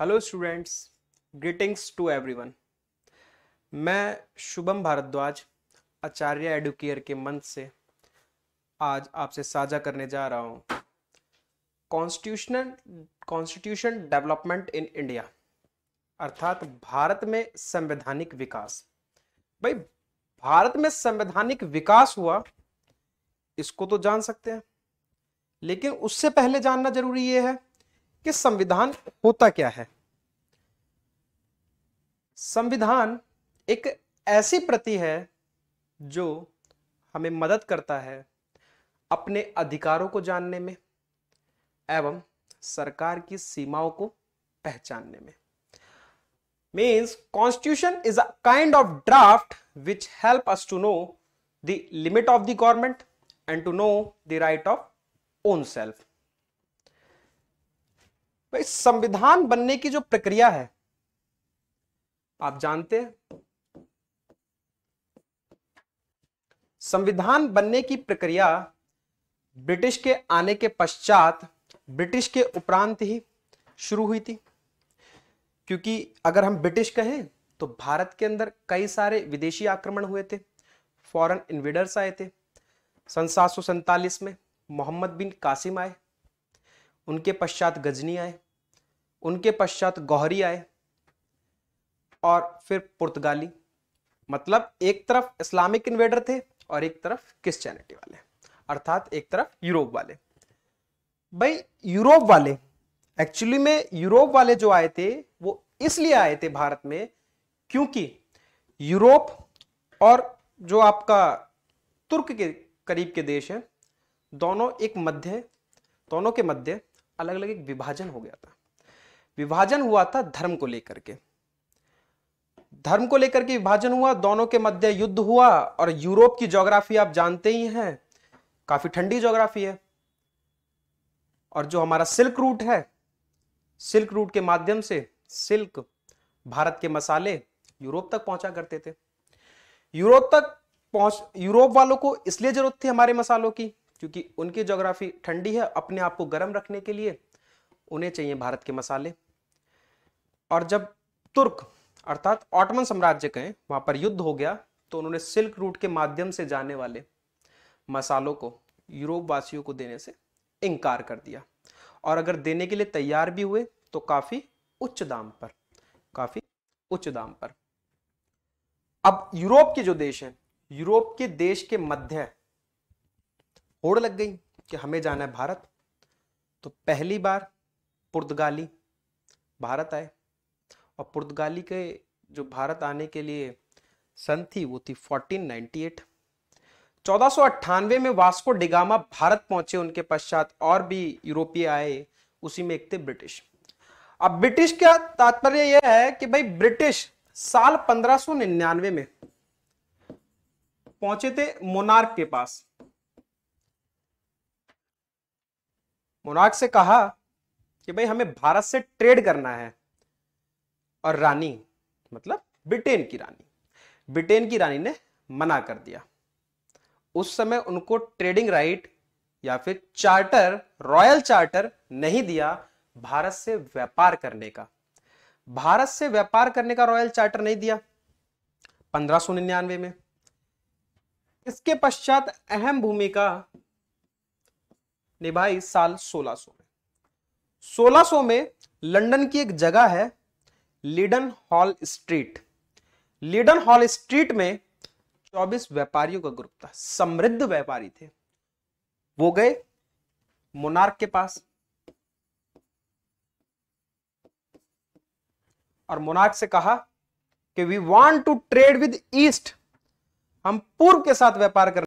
Hello students greetings to everyone मैं शुभम भारद्वाज, आचार्य Educare के मंच से आज आपसे साझा करने जा रहा हूँ। Constitutional constitution development in India अर्थात भारत में संवैधानिक विकास। भाई, भारत में संवैधानिक विकास हुआ, इसको तो जान सकते हैं। लेकिन उससे पहले जानना ज़रूरी यह है कि संविधान होता क्या है? संविधान एक ऐसी प्रति है जो हमें मदद करता है अपने अधिकारों को जानने में एवं सरकार की सीमाओं को पहचानने में। Means constitution is a kind of draft which help us to know the limit of the government and to know the right of own self भाई, संविधान बनने की जो प्रक्रिया है, आप जानते हैं? संविधान बनने की प्रक्रिया ब्रिटिश के आने के पश्चात ब्रिटिश के उपरांत ही शुरू हुई थी। क्योंकि अगर हम ब्रिटिश कहें तो भारत के अंदर कई सारे विदेशी आक्रमण हुए थे फॉरेन इन्वेडर्स आए थे। सन सात सौ सैंतालीस में मोहम्मद बिन कासिम आए, उनके पश्चात गजनी आए उनके पश्चात गौहरी आए और फिर पुर्तगाली। मतलब एक तरफ़ इस्लामिक इन्वेडर थे और एक तरफ़ क्रिश्चियनिटी वाले, अर्थात एक तरफ़ यूरोप वाले। भाई, यूरोप वाले एक्चुअली में यूरोप वाले जो आए थे, वो इसलिए आए थे भारत में क्योंकि यूरोप और जो आपका तुर्क के करीब के देश हैं, दोनों एक मध्य, दोनों के मध्य अलग अलग एक विभाजन हो गया था। विभाजन हुआ था धर्म को लेकर के। धर्म को लेकर के विभाजन हुआ, दोनों के मध्य युद्ध हुआ और यूरोप की ज्योग्राफी आप जानते ही हैं, काफ़ी ठंडी ज्योग्राफी है। और जो हमारा सिल्क रूट है, सिल्क रूट के माध्यम से सिल्क भारत के मसाले यूरोप तक पहुँचा करते थे। यूरोप तक पहुँच, यूरोप वालों को इसलिए ज़रूरत थी हमारे मसालों की, क्योंकि उनकी ज्योग्राफी ठंडी है, अपने आप को गर्म रखने के लिए उन्हें चाहिए भारत के मसाले। और जब तुर्क, अर्थात ऑटमन साम्राज्य कहें वहाँ पर युद्ध हो गया तो उन्होंने सिल्क रूट के माध्यम से जाने वाले मसालों को, यूरोप वासियों को देने से इनकार कर दिया। और अगर देने के लिए तैयार भी हुए तो काफ़ी उच्च दाम पर, काफ़ी उच्च दाम पर। अब यूरोप के जो देश हैं, यूरोप के देश के मध्य होड़ लग गई कि हमें जाना है भारत। तो पहली बार पुर्तगाली भारत आए। और पुर्तगाली के जो भारत आने के लिए सन थी, वो थी 1498 1498 में वास्को डिगामा भारत पहुँचे, उनके पश्चात और भी यूरोपीय आए, उसी में एक थे ब्रिटिश। अब ब्रिटिश का तात्पर्य यह है कि भाई ब्रिटिश साल 1599 में पहुँचे थे मोनार्क के पास। मोनार्क से कहा कि भाई हमें भारत से ट्रेड करना है। और रानी मतलब ब्रिटेन की रानी। ब्रिटेन की रानी ने मना कर दिया। उस समय उनको ट्रेडिंग राइट या फिर चार्टर, रॉयल चार्टर नहीं दिया भारत से व्यापार करने का। भारत से व्यापार करने का रॉयल चार्टर नहीं दिया पंद्रह में। इसके पश्चात अहम भूमिका निभाई साल 1600 में। 1600 में लंदन की एक जगह है Leadenhall Street. Leadenhall street में 24 व्यापारियों का ग्रुप था, समृद्ध व्यापारी थे। वो गए मोनार्क के पास। और मोनार्क से कहा कि we want to trade with East हम पूर्व के साथ व्यापार कर